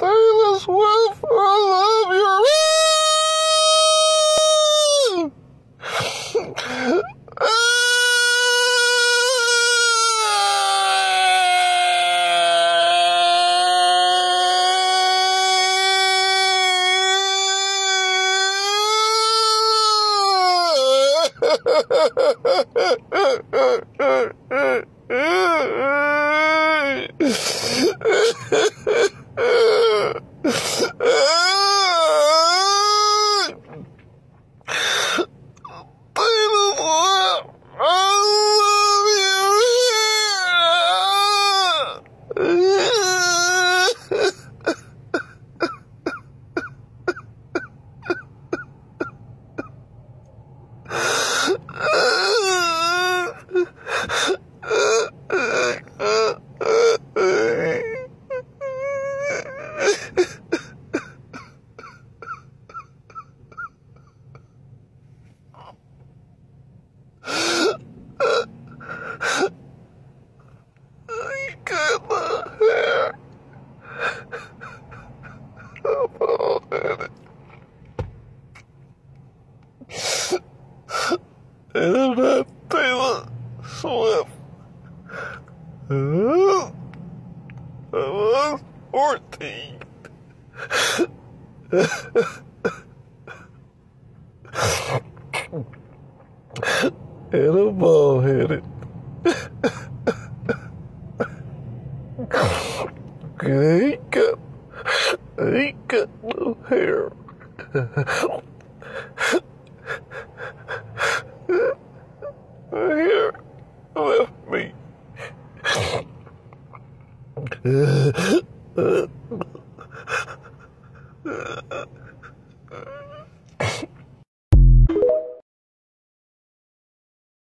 Taylor Swift, I love you. In it. And I'm not Taylor Swift. I was 14. and headed. Ain't got, ain't got no hair. My hair left me.